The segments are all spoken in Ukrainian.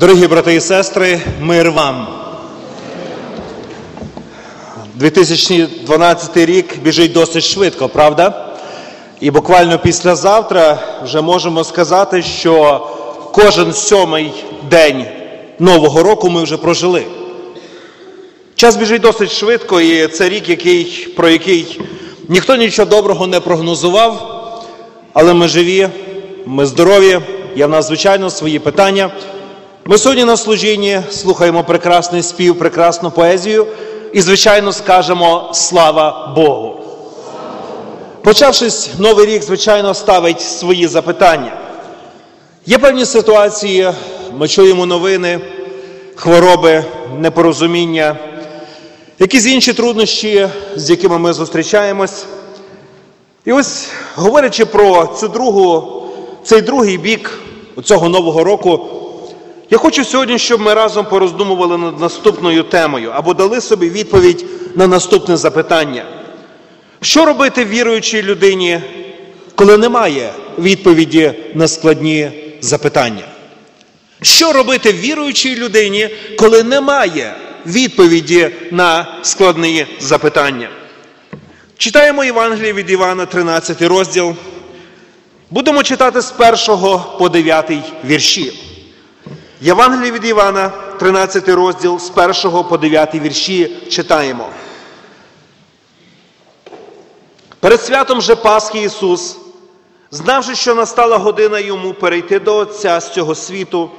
Дорогі брати і сестри, мир вам. 2012 рік біжить досить швидко, правда? І буквально післязавтра вже можемо сказати, що кожен сьомий день Нового року ми вже прожили. Час біжить досить швидко, і це рік, який, про який ніхто нічого доброго не прогнозував, але ми живі, ми здорові, є в нас, звичайно, свої питання. Ми сьогодні на служінні слухаємо прекрасний спів, прекрасну поезію і, звичайно, скажемо слава Богу. Почавшись новий рік, звичайно, ставить свої запитання. Є певні ситуації, ми чуємо новини, хвороби, непорозуміння, якісь інші труднощі, з якими ми зустрічаємось. І ось, говорячи про цю другу, цей другий бік цього нового року, я хочу сьогодні, щоб ми разом пороздумували над наступною темою або дали собі відповідь на наступне запитання. Що робити віруючій людині, коли немає відповіді на складні запитання? Що робити віруючій людині, коли немає відповіді на складні запитання? Читаємо Євангеліє від Івана, 13 розділ. Будемо читати з 1 по 9 вірші. Євангеліє від Івана, 13 розділ, з 1 по 9 вірші читаємо. Перед святом же Пасхи Ісус, знавши, що настала година йому перейти до Отця з цього світу,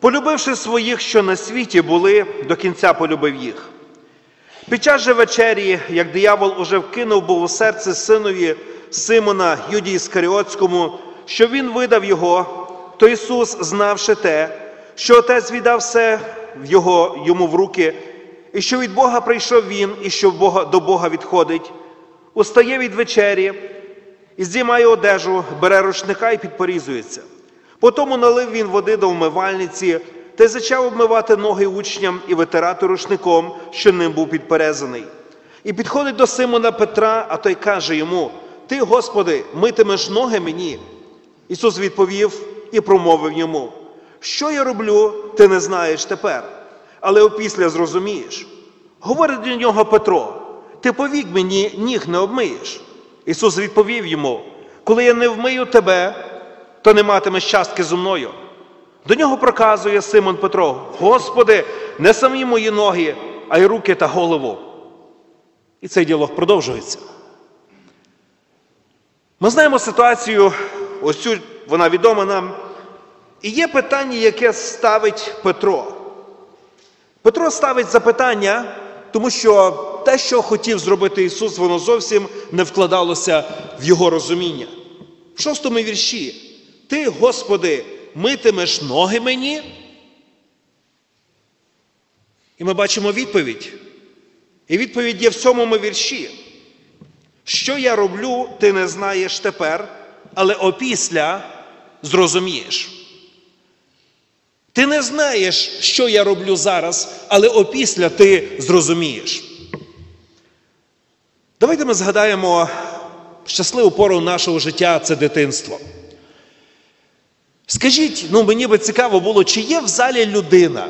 полюбивши своїх, що на світі були, до кінця полюбив їх. Під час же вечері, як диявол уже вкинув був у серце синові Симона Юдії Іскаріотському, що він видав його, то Ісус, знавши те, що Отець віддав все його, йому в руки, і що від Бога прийшов він, і що Бога, до Бога відходить, устає від вечері, і здіймає одежу, бере рушника і підпорізується. Потому налив він води до вмивальниці та й почав обмивати ноги учням і витирати рушником, що ним був підперезаний. І підходить до Симона Петра, а той каже йому: Ти, Господи, митимеш ноги мені. Ісус відповів і промовив йому: Що я роблю, ти не знаєш тепер, але опісля зрозумієш. Говорить до нього Петро: Ти повік мені ніг не обмиєш. Ісус відповів йому: Коли я не вмию тебе, то не матимеш частки зо мною. До нього проказує Симон Петро: Господи, не самі мої ноги, а й руки та голову. І цей діалог продовжується. Ми знаємо ситуацію, ось цю вона відома нам. І є питання, яке ставить Петро. Петро ставить запитання, тому що те, що хотів зробити Ісус, воно зовсім не вкладалося в Його розуміння. В шостому вірші. Ти, Господи, митимеш ноги мені? І ми бачимо відповідь. І відповідь є в сьомому вірші. Що я роблю, ти не знаєш тепер, але опісля зрозумієш. Ти не знаєш, що я роблю зараз, але опісля ти зрозумієш. Давайте ми згадаємо щасливу пору нашого життя це дитинство. Скажіть, ну мені би цікаво було, чи є в залі людина,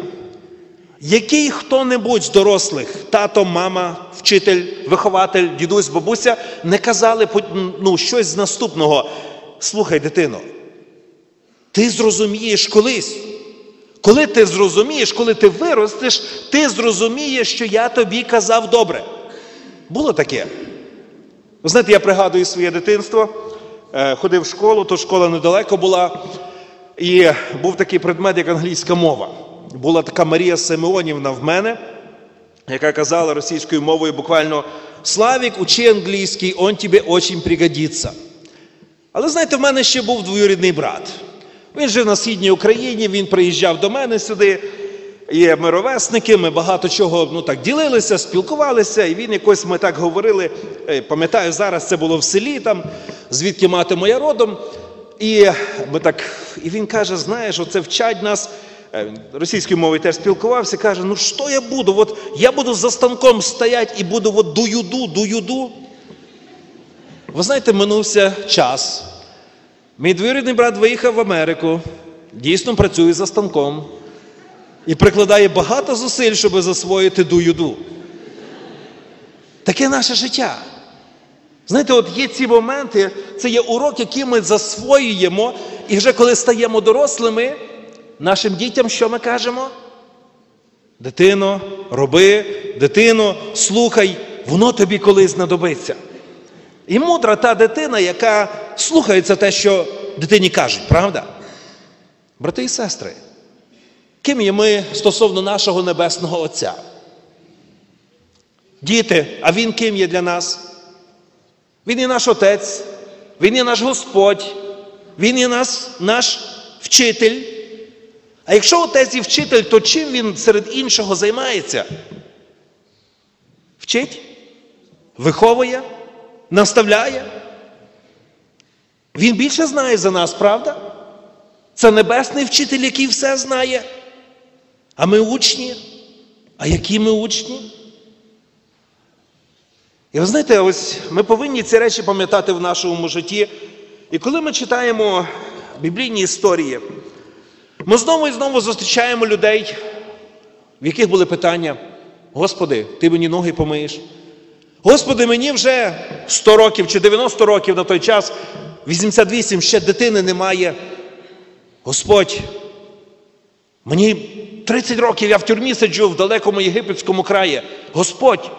який хто-небудь з дорослих, тато, мама, вчитель, вихователь, дідусь, бабуся, не казали ну, щось з наступного. Слухай, дитино, ти зрозумієш колись. Коли ти зрозумієш, коли ти виростеш, ти зрозумієш, що я тобі казав добре. Було таке. Ви знаєте, я пригадую своє дитинство, ходив в школу, то школа недалеко була. І був такий предмет, як англійська мова. Була така Марія Симеонівна в мене, яка казала російською мовою буквально Славік, учи англійський, он тобі очень пригодиться. Але знаєте, в мене ще був двоюрідний брат. Він жив на східній Україні, він приїжджав до мене сюди. Є ми ровесники, ми багато чого ну, так ділилися, спілкувалися, і він якось ми так говорили. Пам'ятаю, зараз це було в селі, там, звідки мати моя родом. І ми так, і він каже: знаєш, оце вчать нас. Російською мовою теж спілкувався, каже: ну що я буду? От я буду за станком стояти і буду от дуюду, дуюду. Ви знаєте, минувся час. Мій двоюрідний брат виїхав в Америку, дійсно працює за станком. і прикладає багато зусиль, щоб засвоїти ду-юду. Таке наше життя. Знаєте, от є ці моменти, це є урок, який ми засвоюємо, і вже коли стаємо дорослими, нашим дітям що ми кажемо? Дитино, роби, дитино, слухай, воно тобі колись знадобиться. І мудра та дитина, яка слухається те, що дитині кажуть, правда? Брати і сестри, ким є ми стосовно нашого Небесного Отця? Діти, а Він ким є для нас? Він є наш Отець, Він є наш Господь, Він є нас, наш вчитель. А якщо отець і вчитель, то чим він серед іншого займається? Вчить, виховує, наставляє. Він більше знає за нас, правда? Це небесний вчитель, який все знає. А ми учні. А які ми учні? І ви знаєте, ось ми повинні ці речі пам'ятати в нашому житті. І коли ми читаємо біблійні історії, ми знову і знову зустрічаємо людей, в яких були питання: Господи, ти мені ноги помиєш. Господи, мені вже 100 років чи 90 років на той час, 88, ще дитини немає. Господь, мені 30 років я в тюрмі сиджу в далекому єгипетському краї. Господь,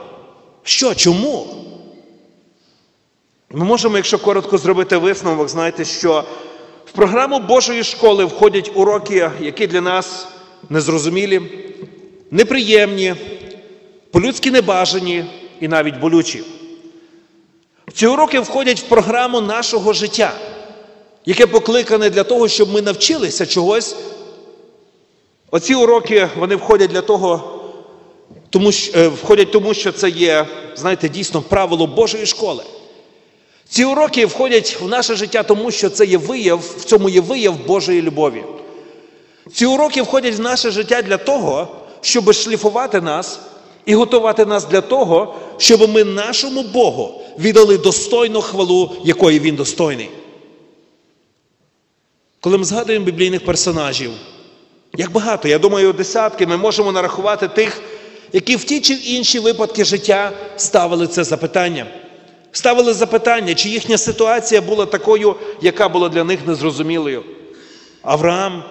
що, чому? Ми можемо, якщо коротко зробити висновок, знаєте, що в програму Божої школи входять уроки, які для нас незрозумілі, неприємні, по-людськи небажані і навіть болючі. Ці уроки входять в програму нашого життя, яке покликане для того, щоб ми навчилися чогось. Оці уроки вони входять для того, тому, що, е, входять тому, що це є, знаєте, дійсно правило Божої школи. Ці уроки входять в наше життя, тому що це є вияв, в цьому є вияв Божої любові. Ці уроки входять в наше життя для того, щоб шліфувати нас і готувати нас для того, щоб ми нашому Богу віддали достойну хвалу, якої Він достойний. Коли ми згадуємо біблійних персонажів, як багато, я думаю, десятки ми можемо нарахувати тих, які в ті чи інші випадки життя ставили це запитання. Ставили запитання, чи їхня ситуація була такою, яка була для них незрозумілою. Авраам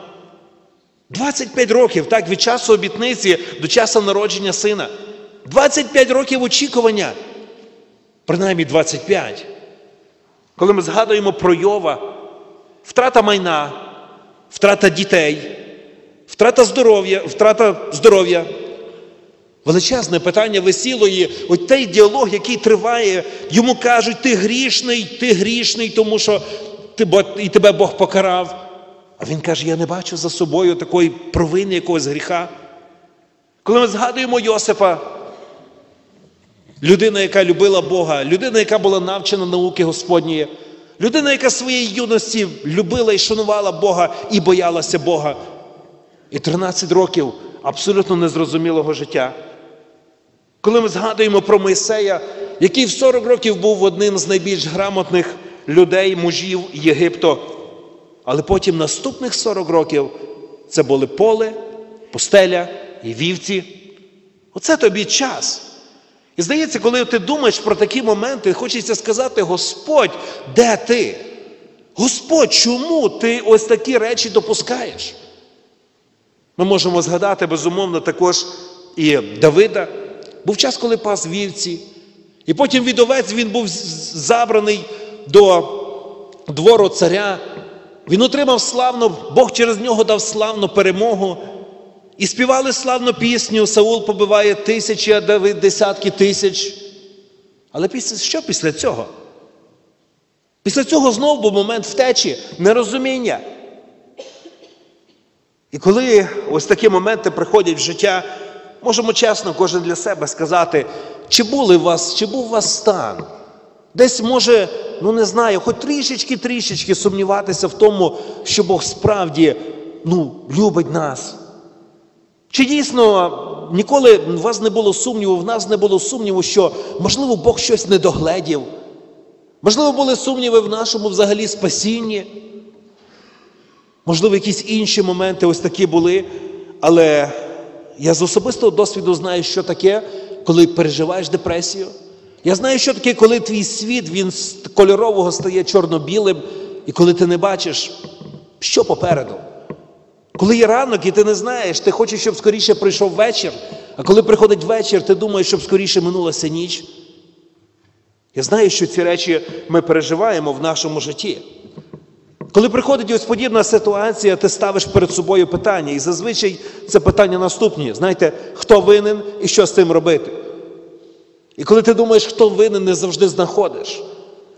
25 років, так, від часу обітниці до часу народження сина. 25 років очікування. Принаймні 25. Коли ми згадуємо про Йова, втрата майна, втрата дітей, втрата здоров'я, втрата здоров'я. Величезне питання висіло і от той діалог, який триває, йому кажуть, ти грішний, ти грішний, тому що ти, і тебе Бог покарав. А він каже, я не бачу за собою такої провини якогось гріха. Коли ми згадуємо Йосипа, людина, яка любила Бога, людина, яка була навчена науки Господньої, людина, яка своєї юності любила і шанувала Бога і боялася Бога. І 13 років абсолютно незрозумілого життя. Коли ми згадуємо про Мойсея, який в 40 років був одним з найбільш грамотних людей, мужів Єгипту, але потім наступних 40 років це були поле, пустеля і вівці. Оце тобі час. І здається, коли ти думаєш про такі моменти, хочеться сказати: Господь, де ти? Господь, чому ти ось такі речі допускаєш? Ми можемо згадати, безумовно, також і Давида. Був час, коли пас вівці. І потім від овець він був забраний до двору царя. Він отримав славну, Бог через нього дав славну перемогу. І співали славну пісню. Саул побиває тисячі, а Давид десятки тисяч. Але після, що після цього? Після цього знову був момент втечі, нерозуміння. І коли ось такі моменти приходять в життя, можемо чесно, кожен для себе сказати, чи були у вас, чи був у вас стан? Десь може, ну не знаю, хоч трішечки-трішечки сумніватися в тому, що Бог справді ну, любить нас. Чи дійсно ніколи у вас не було сумніву, в нас не було сумніву, що, можливо, Бог щось не догледів? Можливо, були сумніви в нашому взагалі спасінні? Можливо, якісь інші моменти ось такі були, але я з особистого досвіду знаю, що таке, коли переживаєш депресію. Я знаю, що таке, коли твій світ він з кольорового стає чорно-білим, і коли ти не бачиш, що попереду. Коли є ранок, і ти не знаєш, ти хочеш, щоб скоріше прийшов вечір, а коли приходить вечір, ти думаєш, щоб скоріше минулася ніч. Я знаю, що ці речі ми переживаємо в нашому житті. Коли приходить ось подібна ситуація, ти ставиш перед собою питання, і зазвичай це питання наступні. Знаєте, хто винен і що з цим робити? І коли ти думаєш, хто винен, не завжди знаходиш.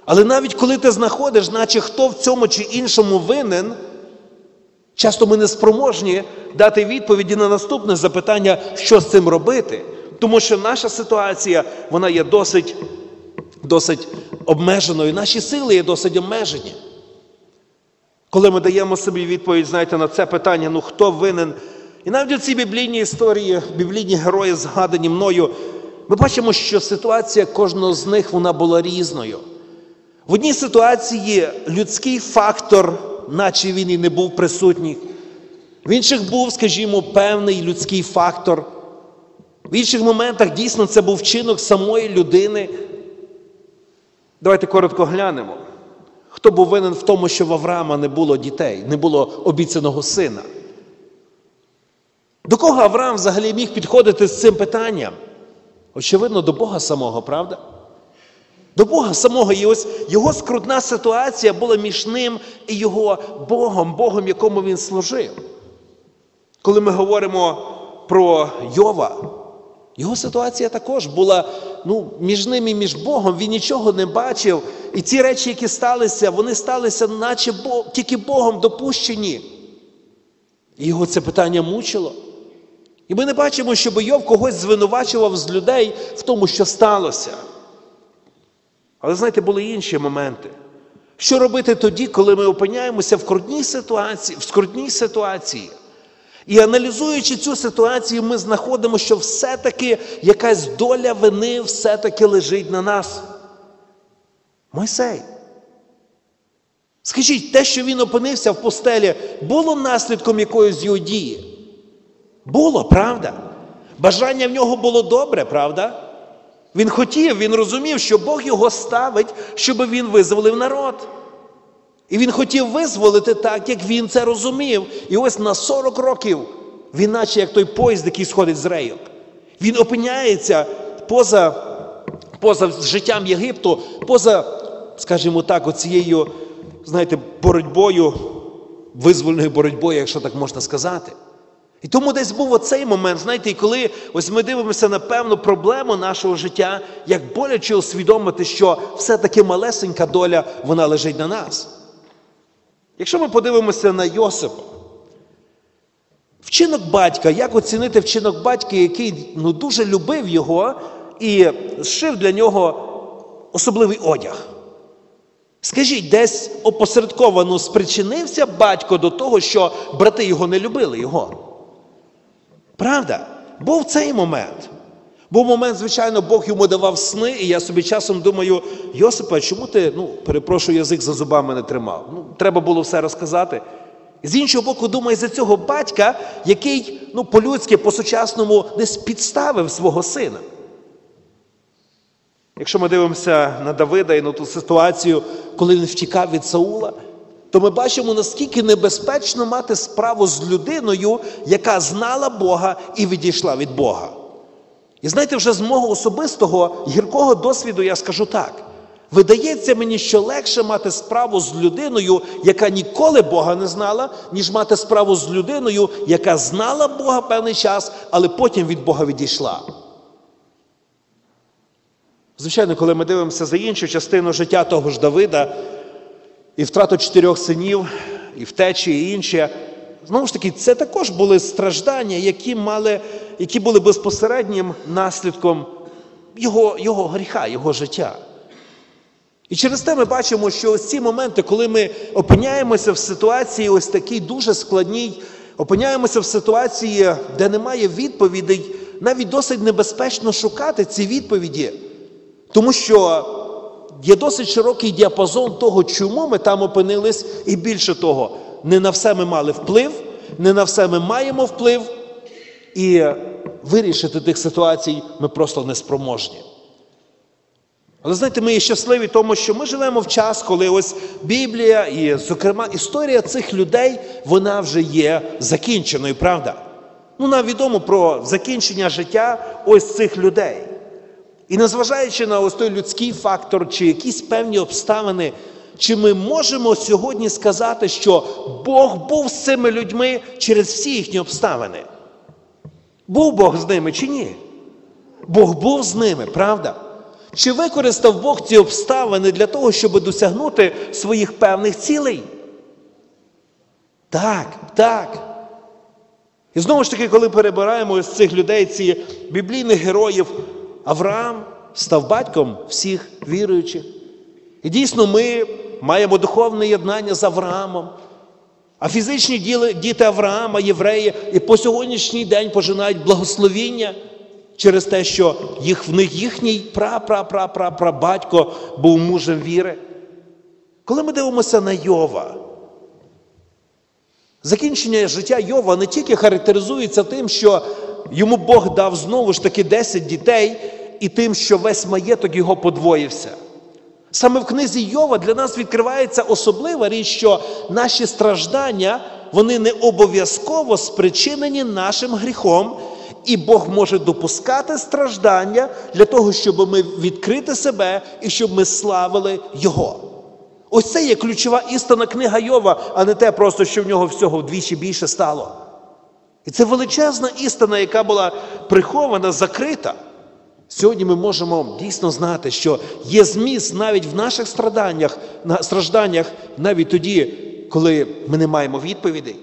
Але навіть коли ти знаходиш, наче хто в цьому чи іншому винен, часто ми не спроможні дати відповіді на наступне запитання, що з цим робити. Тому що наша ситуація вона є досить, досить обмеженою, наші сили є досить обмежені. Коли ми даємо собі відповідь, знаєте, на це питання, ну хто винен? І навіть у цій біблійній історії, біблійні герої, згадані мною, ми бачимо, що ситуація кожного з них вона була різною. В одній ситуації людський фактор, наче він і не був присутній. В інших був, скажімо, певний людський фактор. В інших моментах дійсно це був вчинок самої людини. Давайте коротко глянемо. Хто був винен в тому, що в Авраама не було дітей, не було обіцяного сина? До кого Авраам взагалі міг підходити з цим питанням? Очевидно, до Бога самого, правда? До Бога самого. І ось його скрутна ситуація була між ним і його Богом, Богом, якому він служив. Коли ми говоримо про Йова, його ситуація також була ну, між ним і між Богом. Він нічого не бачив. І ці речі, які сталися, вони сталися, наче Бог, тільки Богом допущені. І його це питання мучило. І ми не бачимо, щоб Йов когось звинувачував з людей в тому, що сталося. Але знаєте, були інші моменти. Що робити тоді, коли ми опиняємося в скрутній ситуації, в скрутній ситуації? І аналізуючи цю ситуацію, ми знаходимо, що все-таки якась доля вини все-таки лежить на нас. Мойсей. Скажіть, те, що він опинився в постелі, було наслідком якоїсь його дії? Було, правда? Бажання в нього було добре, правда? Він хотів, він розумів, що Бог його ставить, щоб він визволив народ. І він хотів визволити так, як він це розумів. І ось на 40 років він, наче як той поїзд, який сходить з рейок. Він опиняється поза, поза життям Єгипту, поза, скажімо так, оцією, знаєте, боротьбою, визвольною боротьбою, якщо так можна сказати. І тому десь був оцей момент, знаєте, і коли ось ми дивимося на певну проблему нашого життя, як боляче усвідомити, що все-таки малесенька доля, вона лежить на нас. Якщо ми подивимося на Йосипа, вчинок батька, як оцінити вчинок батька, який ну, дуже любив його і зшив для нього особливий одяг? Скажіть, десь опосередковано спричинився батько до того, що брати його не любили його? Правда? Був цей момент. Був момент, звичайно, Бог йому давав сни, і я собі часом думаю, Йосипа, чому ти, ну, перепрошую, язик за зубами не тримав? Ну, треба було все розказати. З іншого боку, думаю, за цього батька, який, ну, по-людськи, по-сучасному десь підставив свого сина. Якщо ми дивимося на Давида і на ту ситуацію, коли він втікав від Саула, то ми бачимо, наскільки небезпечно мати справу з людиною, яка знала Бога і відійшла від Бога. І знаєте, вже з мого особистого гіркого досвіду я скажу так: видається мені, що легше мати справу з людиною, яка ніколи Бога не знала, ніж мати справу з людиною, яка знала Бога певний час, але потім від Бога відійшла. Звичайно, коли ми дивимося за іншу частину життя того ж Давида, і втрату чотирьох синів, і втечі, і інше, знову ж таки, це також були страждання, які мали, які були безпосереднім наслідком його, його гріха, його життя. І через те ми бачимо, що ось ці моменти, коли ми опиняємося в ситуації ось такій дуже складній, опиняємося в ситуації, де немає відповідей, навіть досить небезпечно шукати ці відповіді. Тому що є досить широкий діапазон того, чому ми там опинились, і більше того, не на все ми мали вплив, не на все ми маємо вплив. І вирішити тих ситуацій ми просто неспроможні. Але знаєте, ми є щасливі, тому що ми живемо в час, коли ось Біблія і, зокрема, історія цих людей, вона вже є закінченою, правда? Ну, нам відомо про закінчення життя ось цих людей. І незважаючи на ось той людський фактор чи якісь певні обставини, чи ми можемо сьогодні сказати, що Бог був з цими людьми через всі їхні обставини? Був Бог з ними чи ні? Бог був з ними, правда? Чи використав Бог ці обставини для того, щоб досягнути своїх певних цілей? Так, так. І знову ж таки, коли перебираємо ось цих людей, ці біблійних героїв, Авраам став батьком всіх віруючих. І дійсно ми маємо духовне єднання з Авраамом. А фізичні діти Авраама, євреї, і по сьогоднішній день пожинають благословіння через те, що їх, в них їхній пра-пра-пра-пра-батько був мужем віри. Коли ми дивимося на Йова, закінчення життя Йова не тільки характеризується тим, що йому Бог дав знову ж таки 10 дітей, і тим, що весь маєток його подвоївся. Саме в книзі Йова для нас відкривається особлива річ, що наші страждання вони не обов'язково спричинені нашим гріхом, і Бог може допускати страждання для того, щоб ми відкрити себе і щоб ми славили Його. Ось це є ключова істина книга Йова, а не те просто, що в нього всього вдвічі більше стало. І це величезна істина, яка була прихована, закрита. Сьогодні ми можемо дійсно знати, що є зміст навіть в наших страданнях, стражданнях, навіть тоді, коли ми не маємо відповідей.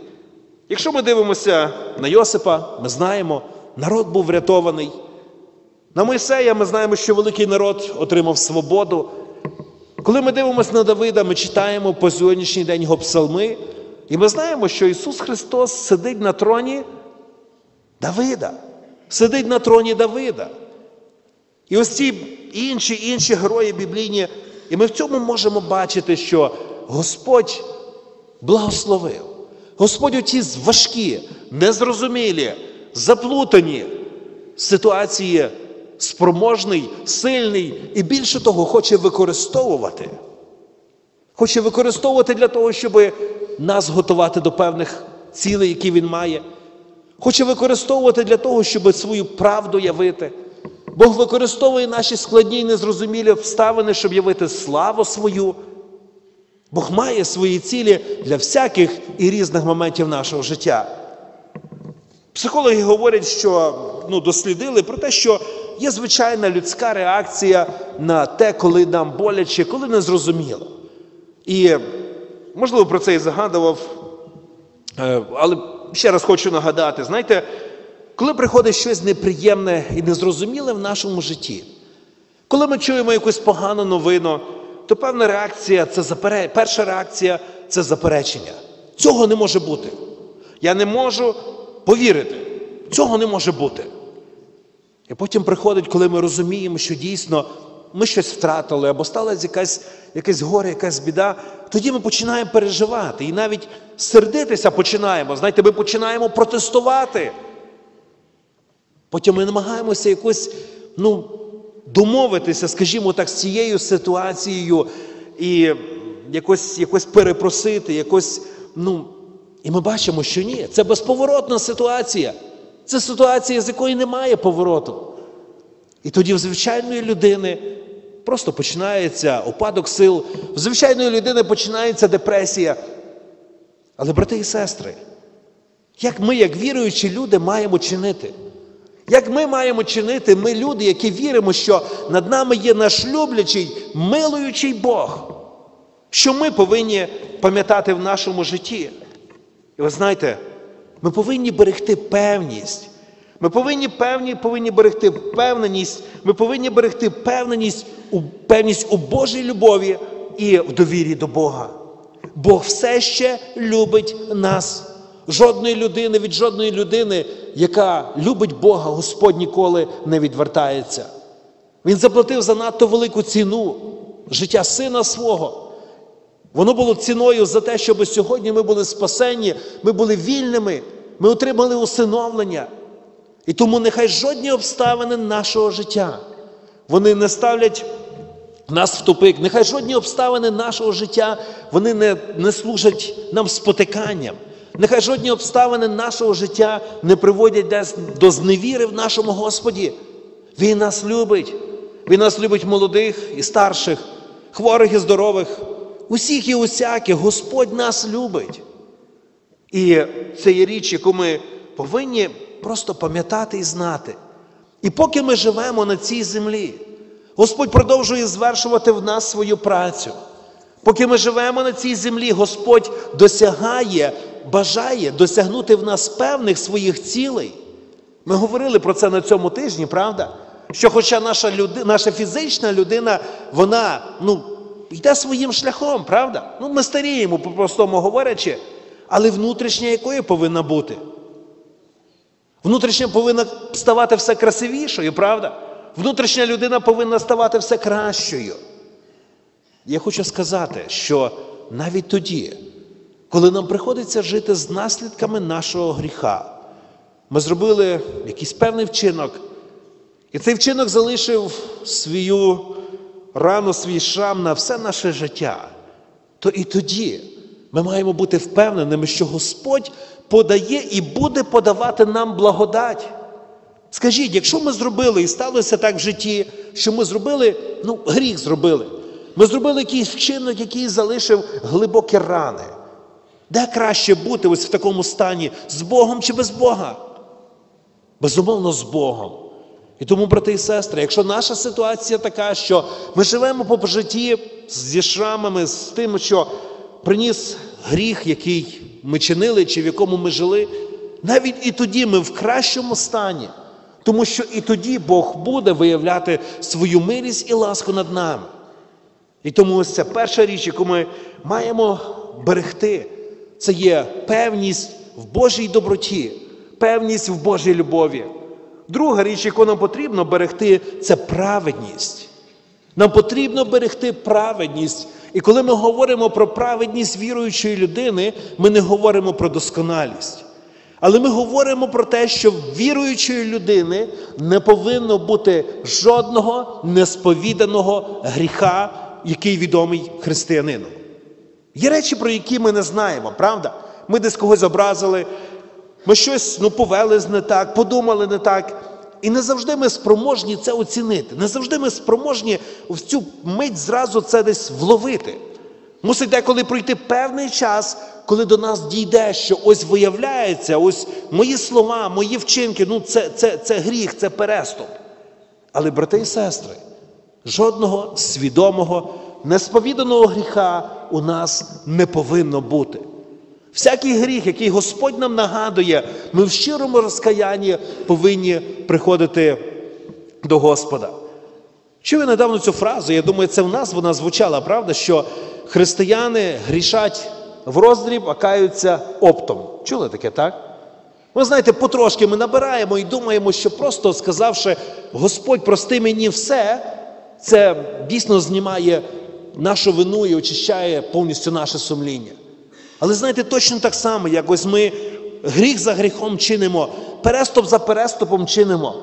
Якщо ми дивимося на Йосипа, ми знаємо, народ був врятований. На Мойсея ми знаємо, що великий народ отримав свободу. Коли ми дивимося на Давида, ми читаємо по сьогоднішній день його псалми, і ми знаємо, що Ісус Христос сидить на троні Давида, сидить на троні Давида. І ось ці інші інші герої біблійні, і ми в цьому можемо бачити, що Господь благословив. Господь у ті важкі, незрозумілі, заплутані ситуації спроможний, сильний і більше того, хоче використовувати. Хоче використовувати для того, щоб нас готувати до певних цілей, які він має. Хоче використовувати для того, щоб свою правду явити. Бог використовує наші складні і незрозумілі обставини, щоб явити славу свою. Бог має свої цілі для всяких і різних моментів нашого життя. Психологи говорять, що ну, дослідили про те, що є звичайна людська реакція на те, коли нам боляче, коли не зрозуміло. І, можливо, про це і загадував, е, але ще раз хочу нагадати: знаєте, коли приходить щось неприємне і незрозуміле в нашому житті, коли ми чуємо якусь погану новину, то певна реакція це запере... перша реакція це заперечення. Цього не може бути. Я не можу повірити. Цього не може бути. І потім приходить, коли ми розуміємо, що дійсно ми щось втратили, або сталося якась, якесь горе, якась біда, тоді ми починаємо переживати і навіть сердитися починаємо. Знаєте, ми починаємо протестувати. Потім ми намагаємося якось ну, домовитися, скажімо так, з цією ситуацією і якось, якось перепросити, якось, ну, і ми бачимо, що ні, це безповоротна ситуація. Це ситуація, з якої немає повороту. І тоді в звичайної людини просто починається опадок сил, в звичайної людини починається депресія. Але, брати і сестри, як ми, як віруючі люди, маємо чинити? Як ми маємо чинити, ми люди, які віримо, що над нами є наш люблячий, милуючий Бог, що ми повинні пам'ятати в нашому житті. І ви знаєте, ми повинні берегти певність. Ми повинні певні, повинні берегти впевненість, ми повинні берегти певненість у, певність у Божій любові і в довірі до Бога. Бог все ще любить нас. Жодної людини від жодної людини, яка любить Бога, Господь ніколи не відвертається. Він заплатив занадто велику ціну життя сина свого. Воно було ціною за те, щоб сьогодні ми були спасені, ми були вільними, ми отримали усиновлення. І тому нехай жодні обставини нашого життя вони не ставлять нас в тупик. Нехай жодні обставини нашого життя вони не, не служать нам спотиканням. Нехай жодні обставини нашого життя не приводять до зневіри в нашому Господі. Він нас любить. Він нас любить молодих і старших, хворих і здорових, усіх і усяких. Господь нас любить. І це є річ, яку ми повинні просто пам'ятати і знати. І поки ми живемо на цій землі, Господь продовжує звершувати в нас свою працю. Поки ми живемо на цій землі, Господь досягає, бажає досягнути в нас певних своїх цілей. Ми говорили про це на цьому тижні, правда? Що хоча наша людина, наша фізична людина, вона ну, йде своїм шляхом, правда? Ну, ми старіємо, по-простому говорячи, але внутрішня якою повинна бути? Внутрішня повинна ставати все красивішою, правда? Внутрішня людина повинна ставати все кращою. Я хочу сказати, що навіть тоді, коли нам приходиться жити з наслідками нашого гріха, ми зробили якийсь певний вчинок, і цей вчинок залишив свою рану, свій шрам на все наше життя, то і тоді ми маємо бути впевненими, що Господь подає і буде подавати нам благодать. Скажіть, якщо ми зробили і сталося так в житті, що ми зробили, ну, гріх зробили, ми зробили якийсь вчинок, який залишив глибокі рани. Де краще бути ось в такому стані з Богом чи без Бога? Безумовно, з Богом. І тому, брати і сестри, якщо наша ситуація така, що ми живемо по житті зі шрамами, з тим, що приніс гріх, який ми чинили, чи в якому ми жили, навіть і тоді ми в кращому стані. Тому що і тоді Бог буде виявляти свою милість і ласку над нами. І тому ось це перша річ, яку ми маємо берегти, це є певність в Божій доброті, певність в Божій любові. Друга річ, яку нам потрібно берегти, це праведність. Нам потрібно берегти праведність. І коли ми говоримо про праведність віруючої людини, ми не говоримо про досконалість. Але ми говоримо про те, що в віруючої людини не повинно бути жодного несповіданого гріха, який відомий християнину. Є речі, про які ми не знаємо, правда? Ми десь когось образили, ми щось ну, повели не так, подумали не так. І не завжди ми спроможні це оцінити. Не завжди ми спроможні в цю мить зразу це десь вловити. Мусить деколи пройти певний час, коли до нас дійде, що ось виявляється, ось мої слова, мої вчинки, ну це, це, це гріх, це переступ. Але, брати і сестри, жодного свідомого, несповіданого гріха у нас не повинно бути. Всякий гріх, який Господь нам нагадує, ми в щирому розкаянні повинні приходити до Господа. Чули недавно цю фразу, я думаю, це в нас вона звучала, правда, що християни грішать в роздріб, а каються оптом. Чули таке, так? Ви знаєте, потрошки ми набираємо і думаємо, що просто сказавши, Господь, прости мені все, це дійсно знімає нашу вину і очищає повністю наше сумління. Але знаєте, точно так само, як ось ми гріх за гріхом чинимо, переступ за переступом чинимо.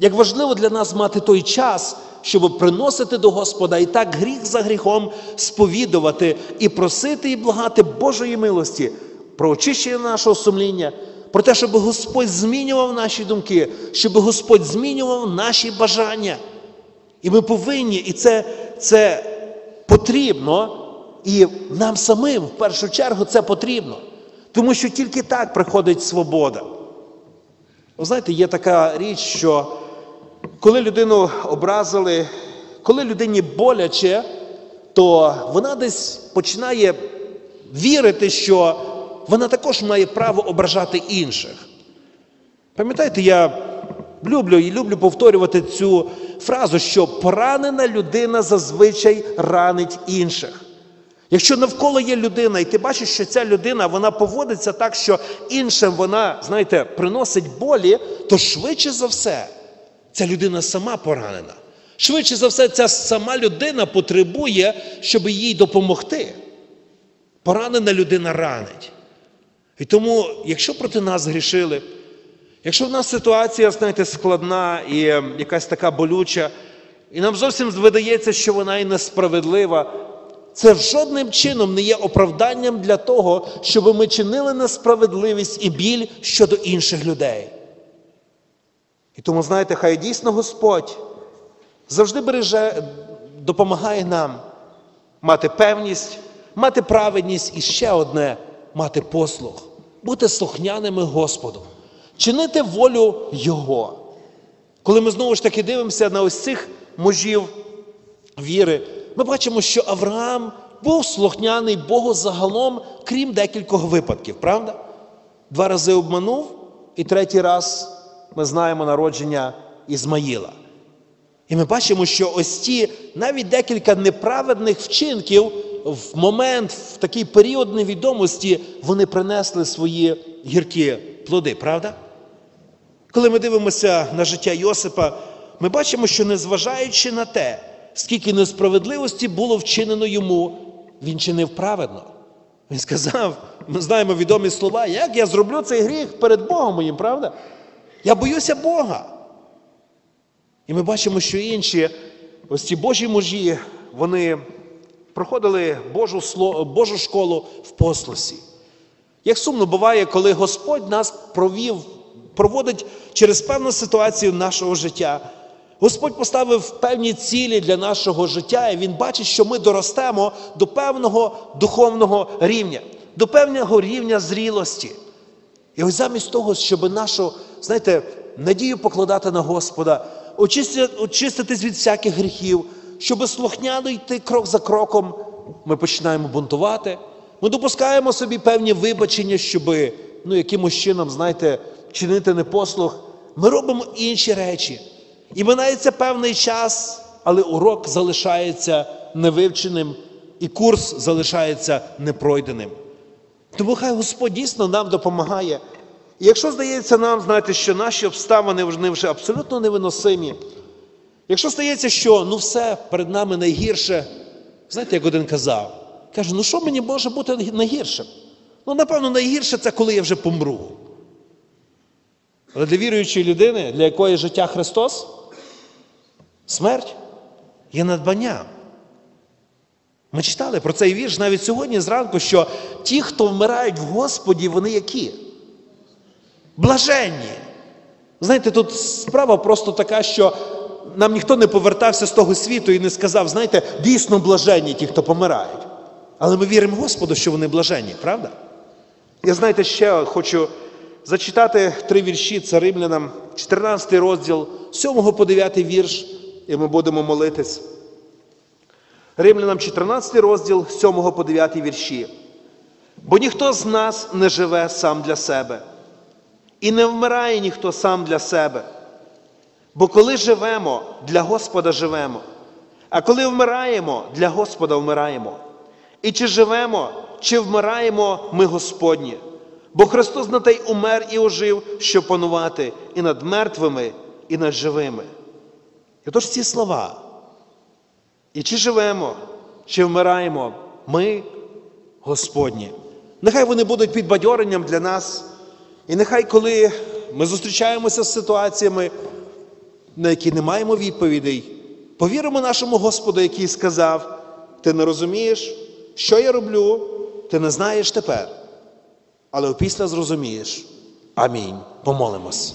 Як важливо для нас мати той час, щоб приносити до Господа і так гріх за гріхом сповідувати і просити і благати Божої милості про очищення нашого сумління, про те, щоб Господь змінював наші думки, щоб Господь змінював наші бажання. І ми повинні, і це, це потрібно, і нам самим в першу чергу це потрібно. Тому що тільки так приходить свобода. Ви знаєте, є така річ, що коли людину образили, коли людині боляче, то вона десь починає вірити, що вона також має право ображати інших. Пам'ятаєте, я люблю і люблю повторювати цю фразу, що поранена людина зазвичай ранить інших. Якщо навколо є людина, і ти бачиш, що ця людина вона поводиться так, що іншим вона, знаєте, приносить болі, то швидше за все ця людина сама поранена. Швидше за все, ця сама людина потребує, щоб їй допомогти. Поранена людина ранить. І тому, якщо проти нас грішили, Якщо в нас ситуація, знаєте, складна і е, якась така болюча, і нам зовсім видається, що вона і несправедлива, це жодним чином не є оправданням для того, щоб ми чинили несправедливість і біль щодо інших людей. І тому, знаєте, хай дійсно Господь завжди береже, допомагає нам мати певність, мати праведність і ще одне мати послух, бути слухняними Господу, чинити волю Його. Коли ми знову ж таки дивимося на ось цих мужів віри, ми бачимо, що Авраам був слухняний Богу загалом, крім декількох випадків, правда? Два рази обманув, і третій раз ми знаємо народження Ізмаїла. І ми бачимо, що ось ті навіть декілька неправедних вчинків в момент, в такий період невідомості, вони принесли свої гіркі плоди, правда? Коли ми дивимося на життя Йосипа, ми бачимо, що незважаючи на те, скільки несправедливості було вчинено йому, він чинив праведно. Він сказав, ми знаємо відомі слова, як я зроблю цей гріх перед Богом моїм, правда? Я боюся Бога. І ми бачимо, що інші, ось ці Божі мужі, вони проходили Божу, Божу школу в послусі. Як сумно буває, коли Господь нас провів, проводить через певну ситуацію нашого життя. Господь поставив певні цілі для нашого життя, і Він бачить, що ми доростемо до певного духовного рівня, до певного рівня зрілості. І ось замість того, щоб нашу, знаєте, надію покладати на Господа, очиститись від всяких гріхів, щоб слухняно йти крок за кроком, ми починаємо бунтувати. Ми допускаємо собі певні вибачення, щоб ну, якимось чином, знаєте, чинити непослух. Ми робимо інші речі. І минається певний час, але урок залишається невивченим, і курс залишається непройденим. Тому хай Господь дійсно нам допомагає. І якщо здається нам, знаєте, що наші обставини вже абсолютно невиносимі, якщо здається, що ну все перед нами найгірше, знаєте, як один казав, каже, ну що мені може бути найгіршим? Ну, напевно, найгірше це коли я вже помру. Але для віруючої людини, для якої життя Христос, смерть є надбанням. Ми читали про цей вірш навіть сьогодні зранку, що ті, хто вмирають в Господі, вони які? Блаженні. Знаєте, тут справа просто така, що нам ніхто не повертався з того світу і не сказав, знаєте, дійсно блаженні ті, хто помирають. Але ми віримо Господу, що вони блаженні, правда? Я знаєте, ще хочу зачитати три вірші це римлянам, 14 розділ, 7 по 9 вірш, і ми будемо молитись. Римлянам 14 розділ 7 по 9 вірші. Бо ніхто з нас не живе сам для себе, і не вмирає ніхто сам для себе. Бо коли живемо, для Господа живемо, а коли вмираємо, для Господа вмираємо. І чи живемо, чи вмираємо, ми Господні. Бо Христос на те й умер і ожив, щоб панувати і над мертвими, і над живими. І отож ці слова. І чи живемо, чи вмираємо, ми Господні. Нехай вони будуть підбадьоренням для нас. І нехай, коли ми зустрічаємося з ситуаціями, на які не маємо відповідей, повіримо нашому Господу, який сказав: ти не розумієш, що я роблю, ти не знаєш тепер. Але опісля зрозумієш. Амінь. Помолимось.